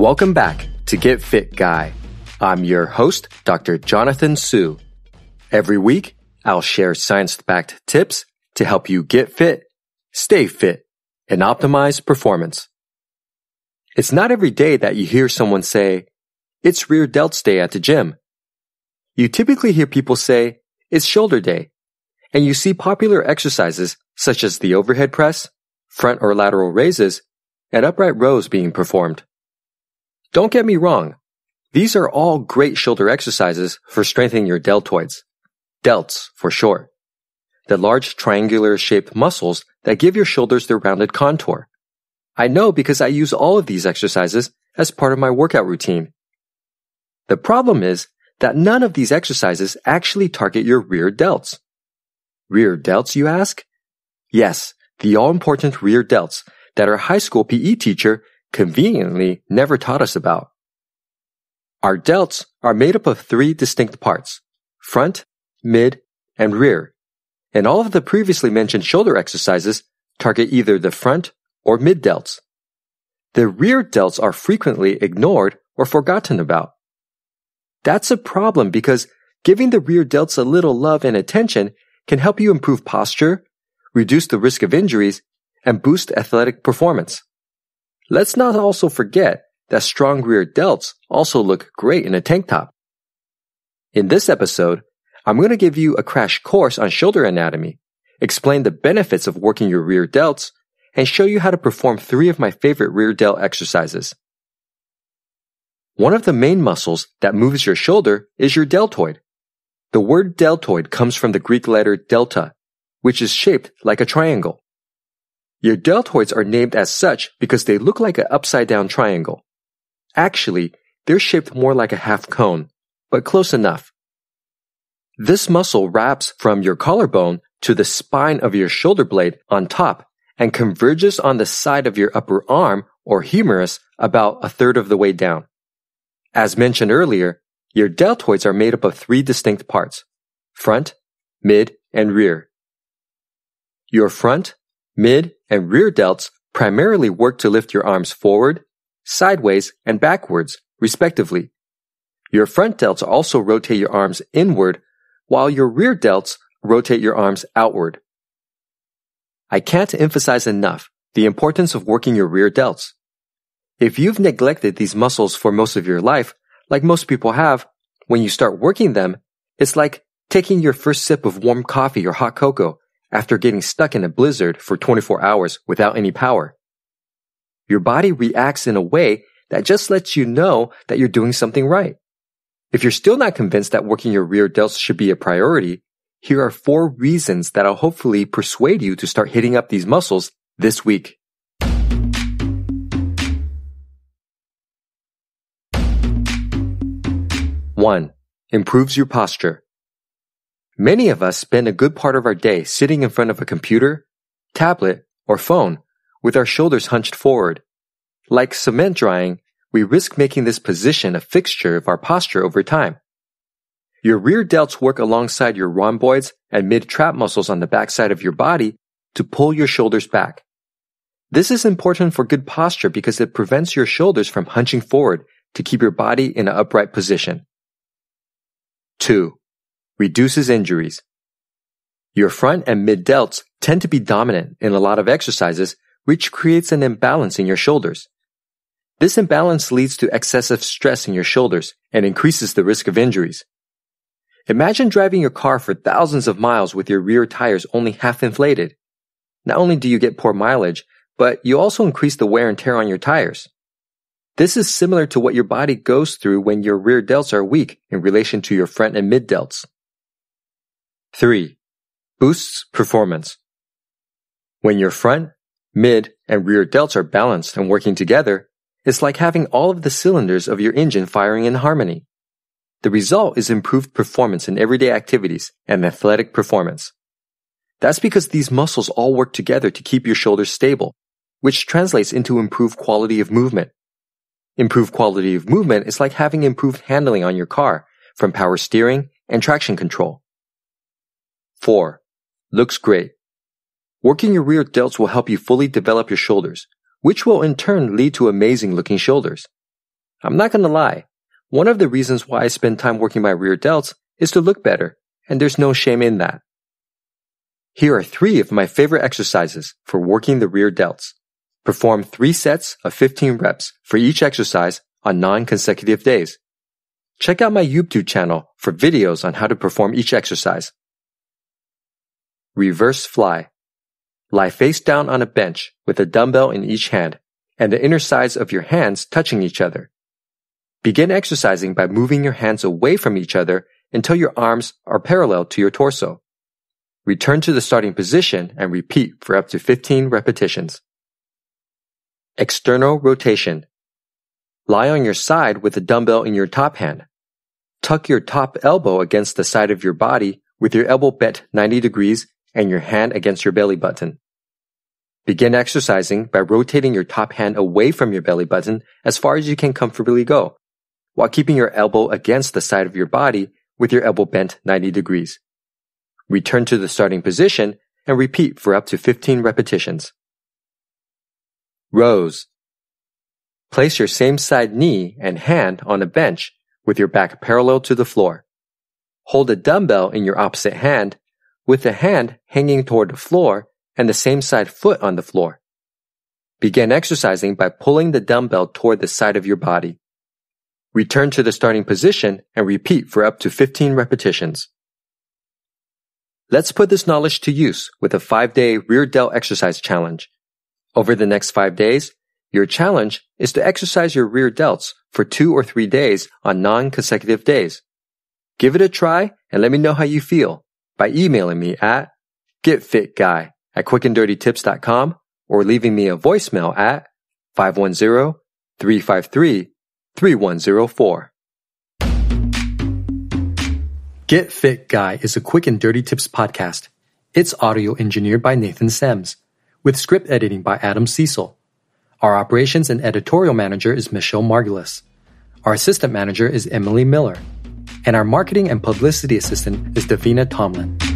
Welcome back to Get Fit Guy. I'm your host, Dr. Jonathan Su. Every week, I'll share science backed tips to help you get fit, stay fit, and optimize performance. It's not every day that you hear someone say, it's rear delts day at the gym. You typically hear people say, it's shoulder day, and you see popular exercises such as the overhead press, front or lateral raises, and upright rows being performed. Don't get me wrong. These are all great shoulder exercises for strengthening your deltoids. Delts for short. The large triangular shaped muscles that give your shoulders their rounded contour. I know because I use all of these exercises as part of my workout routine. The problem is that none of these exercises actually target your rear delts. Rear delts, you ask? Yes, the all important rear delts that our high school PE teacher conveniently never taught us about. Our delts are made up of three distinct parts, front, mid, and rear. And all of the previously mentioned shoulder exercises target either the front or mid delts. The rear delts are frequently ignored or forgotten about. That's a problem because giving the rear delts a little love and attention can help you improve posture, reduce the risk of injuries, and boost athletic performance. Let's not also forget that strong rear delts also look great in a tank top. In this episode, I'm going to give you a crash course on shoulder anatomy, explain the benefits of working your rear delts, and show you how to perform three of my favorite rear delt exercises. One of the main muscles that moves your shoulder is your deltoid. The word deltoid comes from the Greek letter delta, which is shaped like a triangle. Your deltoids are named as such because they look like an upside down triangle. Actually, they're shaped more like a half cone, but close enough. This muscle wraps from your collarbone to the spine of your shoulder blade on top and converges on the side of your upper arm or humerus about a third of the way down. As mentioned earlier, your deltoids are made up of three distinct parts, front, mid, and rear. Your front, mid, and rear delts primarily work to lift your arms forward, sideways, and backwards, respectively. Your front delts also rotate your arms inward, while your rear delts rotate your arms outward. I can't emphasize enough the importance of working your rear delts. If you've neglected these muscles for most of your life, like most people have, when you start working them, it's like taking your first sip of warm coffee or hot cocoa after getting stuck in a blizzard for 24 hours without any power. Your body reacts in a way that just lets you know that you're doing something right. If you're still not convinced that working your rear delts should be a priority, here are four reasons that'll hopefully persuade you to start hitting up these muscles this week. 1. Improves your posture. Many of us spend a good part of our day sitting in front of a computer, tablet, or phone with our shoulders hunched forward. Like cement drying, we risk making this position a fixture of our posture over time. Your rear delts work alongside your rhomboids and mid-trap muscles on the backside of your body to pull your shoulders back. This is important for good posture because it prevents your shoulders from hunching forward to keep your body in an upright position. 2. Reduces injuries. Your front and mid delts tend to be dominant in a lot of exercises, which creates an imbalance in your shoulders. This imbalance leads to excessive stress in your shoulders and increases the risk of injuries. Imagine driving your car for thousands of miles with your rear tires only half inflated. Not only do you get poor mileage, but you also increase the wear and tear on your tires. This is similar to what your body goes through when your rear delts are weak in relation to your front and mid delts. 3. Boosts performance. When your front, mid, and rear delts are balanced and working together, it's like having all of the cylinders of your engine firing in harmony. The result is improved performance in everyday activities and athletic performance. That's because these muscles all work together to keep your shoulders stable, which translates into improved quality of movement. Improved quality of movement is like having improved handling on your car from power steering and traction control. 4. Looks great. Working your rear delts will help you fully develop your shoulders, which will in turn lead to amazing looking shoulders. I'm not gonna lie. One of the reasons why I spend time working my rear delts is to look better, and there's no shame in that. Here are three of my favorite exercises for working the rear delts. Perform three sets of 15 reps for each exercise on non-consecutive days. Check out my YouTube channel for videos on how to perform each exercise. Reverse fly. Lie face down on a bench with a dumbbell in each hand and the inner sides of your hands touching each other. Begin exercising by moving your hands away from each other until your arms are parallel to your torso. Return to the starting position and repeat for up to 15 repetitions. External rotation. Lie on your side with a dumbbell in your top hand. Tuck your top elbow against the side of your body with your elbow bent 90 degrees and your hand against your belly button. Begin exercising by rotating your top hand away from your belly button as far as you can comfortably go, while keeping your elbow against the side of your body with your elbow bent 90 degrees. Return to the starting position and repeat for up to 15 repetitions. Rows. Place your same side knee and hand on a bench with your back parallel to the floor. Hold a dumbbell in your opposite hand with the hand hanging toward the floor and the same side foot on the floor. Begin exercising by pulling the dumbbell toward the side of your body. Return to the starting position and repeat for up to 15 repetitions. Let's put this knowledge to use with a five day rear delt exercise challenge. Over the next five days, your challenge is to exercise your rear delts for two or three days on non-consecutive days. Give it a try and let me know how you feel by emailing me at getfitguy at quickanddirtytips.com or leaving me a voicemail at 510-353-3104. Get Fit Guy is a quick and dirty tips podcast. It's audio engineered by Nathan Semes with script editing by Adam Cecil. Our operations and editorial manager is Michelle Margulis. Our assistant manager is Emily Miller. And our marketing and publicity assistant is Davina Tomlin.